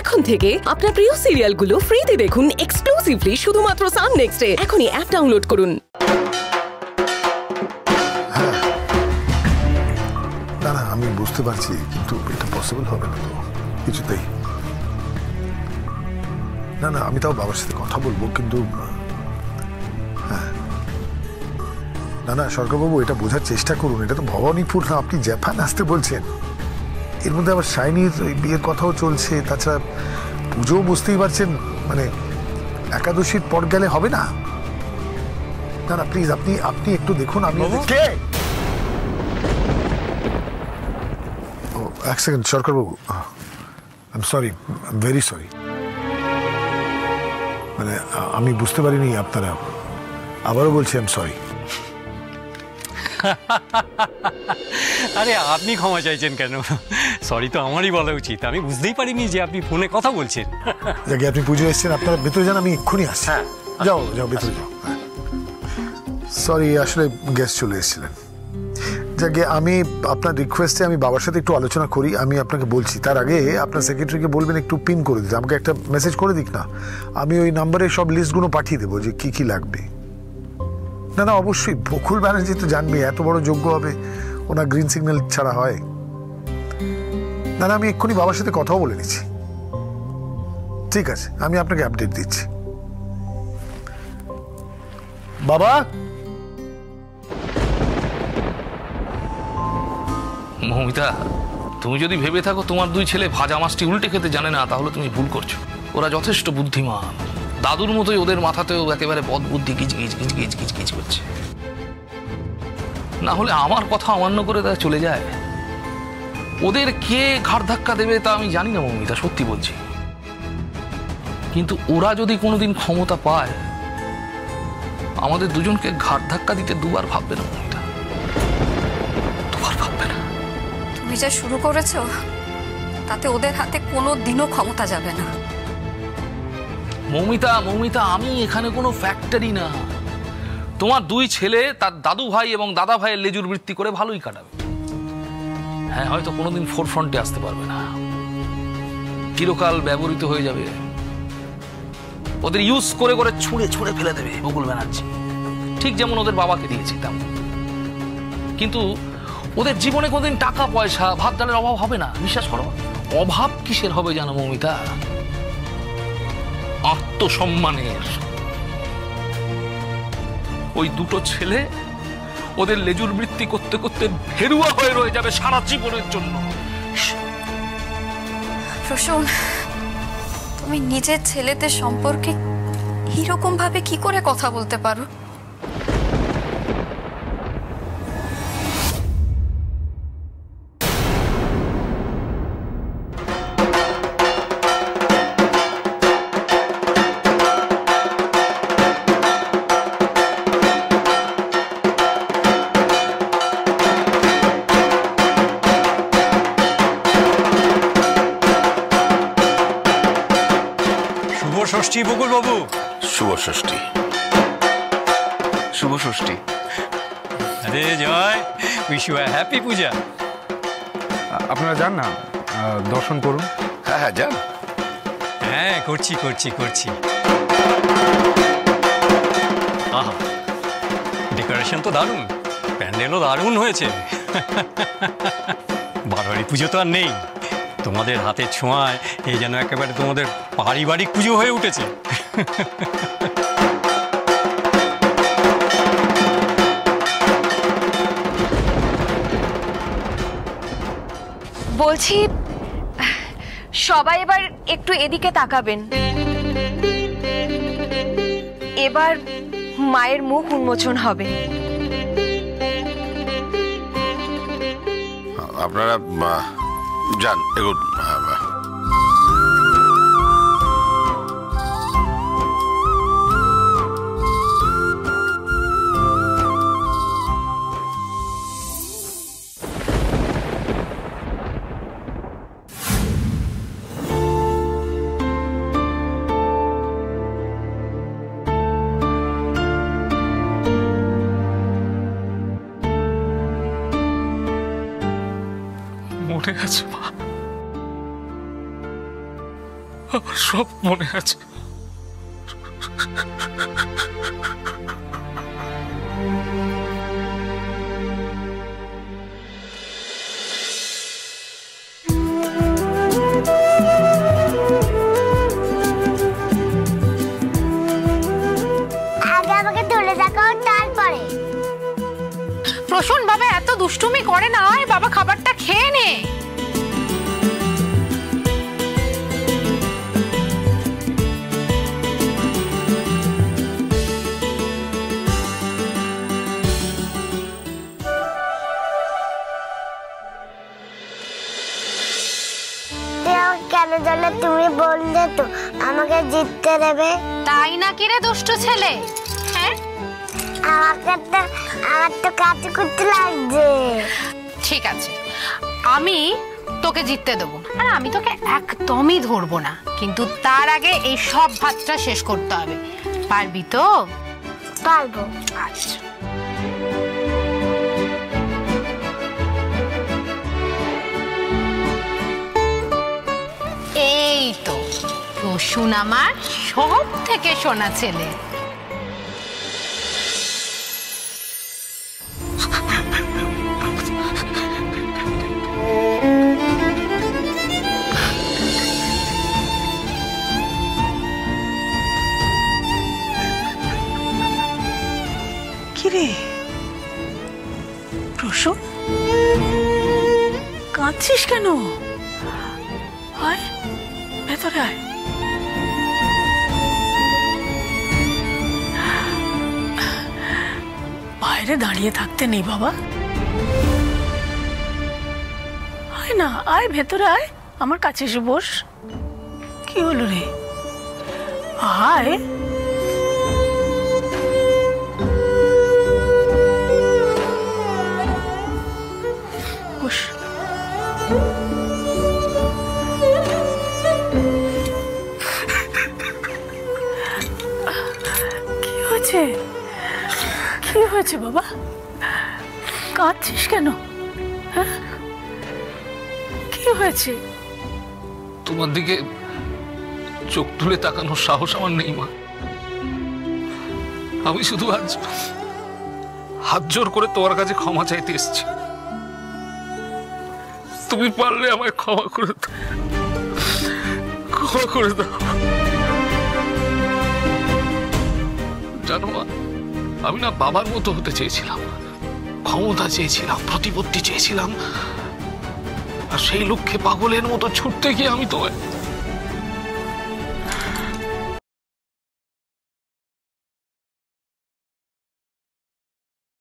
এখন থেকে আপনার প্রিয় সিরিয়ালগুলো ফ্রিতে দেখুন এক্সক্লুসিভলি শুধুমাত্র সান নেক্সটে এখনই অ্যাপ ডাউনলোড করুন। না না, আমি বুঝতে পারছি, কিন্তু এটা পসিবল হবে না তো। কিছুতেই। না না, আমি তাও বাবার সাথে কথা বলব, কিন্তু হ্যাঁ। না না সরকারবাবু এটা বোঝার চেষ্টা করুন, এটা তো ভবানীপুর না, আপনি জ্যাপান আসতে বলছেন। এর মধ্যে আবার শাইনির ওই বিয়ের কথাও চলছে তাছাড়া পুজোও বুঝতেই পারছেন মানে একাদশীর পর গেলে হবে না। না না প্লিজ আপনি আপনি একটু দেখুন আমি ও এক second সরকারবাবু I am sorry very sorry মানে আমি বুঝতে পারিনি আপনারা। আবারও বলছি আই এম সরি আরে আপনি ক্ষমা চাইছেন কেন? সরি তো আমারই বলা উচিত। আমি বুঝতেই পারিনি যে আপনি ফোনে কথা বলছেন। যাকে আপনি পুজো এসেছেন আপনারা ভেতরে যান আমি এক্ষুনি আসছি। যাও যাও ভেতরে যাও। সরি আসলে গেস্ট চলে এসেছিলেন। যাকে আমি আপনার রিকোয়েস্টে আমি বাবার সাথে একটু আলোচনা করি আমি আপনাকে বলছি। তার আগে আপনার সেক্রেটারিকে বলবেন একটু পিন করে দিতে। আমাকে একটা মেসেজ করে দিক না? আমি ওই নাম্বারে সব লিস্টগুলো পাঠিয়ে দেবো যে কি কি লাগবে। না না অবশ্যই। বকুল ব্যানার্জি তো জানবে এত বড় যোগ্য হবে। ওনার গ্রিন সিগন্যাল ছাড়া হয়। না আমি এক্ষুনি বাবার সাথে কথাও বলে নিচ্ছি। ঠিক আছে, আমি আপনাকে আপডেট দিচ্ছি। বাবা? মৌমিতা, তুমি যদি ভেবে থাকো তোমার দুই ছেলে ভাজা মাছটি উল্টে খেতে জানে না, তাহলে তুমি ভুল করছ। ওরা যথেষ্ট বুদ্ধিমান। দাদুর মতোই ওদের মাথাতেও একেবারে পদ বুদ্ধি গিজ গিজ গিজ গিজ গিজ করছে। না হলে আমার কথা অমান্য করে তারা চলে যায়। ওদের কে ঘাড় ধাক্কা দেবে তা আমি জানি না মৌমিতা সত্যি বলছি। কিন্তু ওরা যদি কোনোদিন ক্ষমতা পায় আমাদের দুজনকে ঘাট ধাক্কা দিতে দুবার ভাববে না মৌমিতা। দুবার ভাববে না। তুমি যা শুরু করেছ তাতে ওদের হাতে কোনো দিনও ক্ষমতা যাবে না। মৌমিতা মৌমিতা আমি এখানে কোনো ফ্যাক্টরি না। তোমার দুই ছেলে তার দাদু ভাই এবং দাদা ভাইয়ের লেজুর বৃত্তি করে ভালোই কাটাবে। হ্যাঁ হয়তো কোনোদিন ফোর ফ্রন্টে আসতে পারবে না। চিরকাল ব্যবহৃত হয়ে যাবে। ওদের ইউজ করে করে ছুঁড়ে ছুঁড়ে ফেলে দেবে বকুল ব্যানার্জি। ঠিক যেমন ওদের বাবাকে দিয়েছে তেমন কিন্তু ওদের জীবনে কোনোদিন টাকা পয়সা ভাত ডালের অভাব হবে না, বিশ্বাস করো। অভাব কিসের হবে জানো মৌমিতা? আত্মসম্মানের। ওই দুটো ছেলে ওদের লেজুর বৃত্তি করতে করতে ভেরুয়া হয়ে রয়ে যাবে সারা জীবনের জন্য। প্রসূন, তুমি নিজের ছেলেদের সম্পর্কে এরকম ভাবে কি করে কথা বলতে পারো? ষষ্ঠী বকুল বাবু শুভ ষষ্ঠী। শুভ ষষ্ঠী। আরে Joy wish you happy Puja. আপনারা যান না? দর্শন করুন। হ্যাঁ হ্যাঁ যান। হ্যাঁ করছি করছি করছি। আহা ডেকোরেশন তো দারুণ। প্যান্ডেলও দারুণ হয়েছে। বারোয়ারি পুজো তো আর নেই। তোমাদের হাতে ছোঁয়ায় এই যেন একেবারে তোমাদের পারিবারিক পুজো হয়ে উঠেছে। বলছি সবাই এবার একটু এদিকে তাকাবেন। এবার মায়ের মুখ উন্মোচন হবে। আপনারা যান এগুন মরে গেছে মা। আমার সব মনে আছে। আগে তারপরে। প্রসূন বাবা এত দুষ্টুমি করে না আয় বাবা খাবারটা খেয়ে নে। কেন জানলে তুমি বললে তো আমাকে জিততে দেবে? তাই নাকি রে দুষ্টু ছেলে? আমাকে তো আমার তো কাছে করতে লাগছে। ঠিক আছে। আমি তোকে জিততে দেবো আর আমি তোকে একদমই ধরবো না। কিন্তু তার আগে এই সব ভাতটা শেষ করতে হবে। পারবি তো? পারব। আচ্ছা। এই তো রসুন আমার সব থেকে সোনা ছেলে। কিরে? প্রসূন? কাঁদছিস কেন? আয় ভেতরে আয়। বাইরে দাঁড়িয়ে থাকতে নেই বাবা। আয় না, আয়, ভেতরে আয়। আমার কাছে এসে বস। কি হলো রে? আয়। বাবা। কাঁদছিস কেন? হ্যাঁ? কি হয়েছে? তোমার দিকে চোখ তুলে তাকানোর সাহস আমার নেই, মা। আমি শুধু আজ হাত জোর করে তোমার কাছে ক্ষমা চাইতে এসেছি। তুমি পারলে আমায় ক্ষমা করে দাও। ক্ষমা করে দাও। জানো মা আমি না বাবার মতো হতে চেয়েছিলাম। ক্ষমতা চেয়েছিলাম, প্রতিপত্তি চেয়েছিলাম। আর সেই লক্ষ্যে পাগলের মতো ছুটতে গিয়ে আমি তোমায়